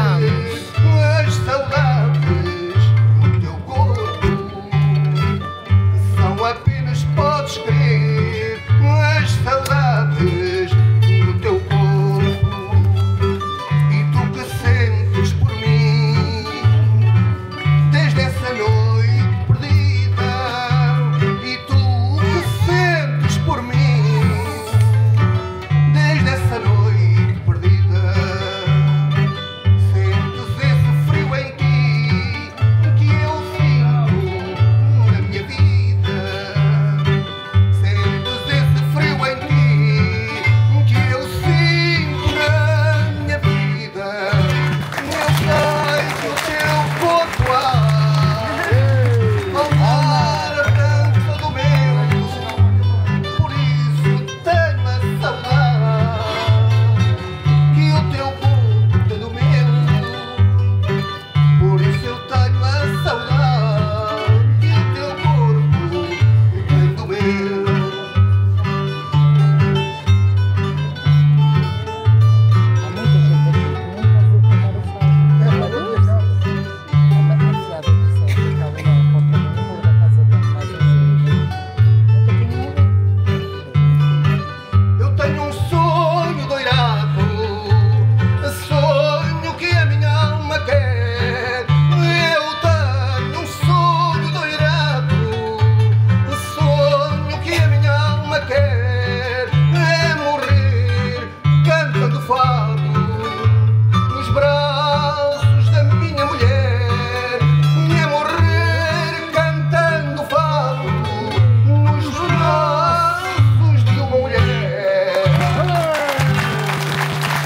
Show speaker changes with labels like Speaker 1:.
Speaker 1: estamos. Boas lá.